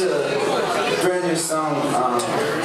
a brand new song. Um,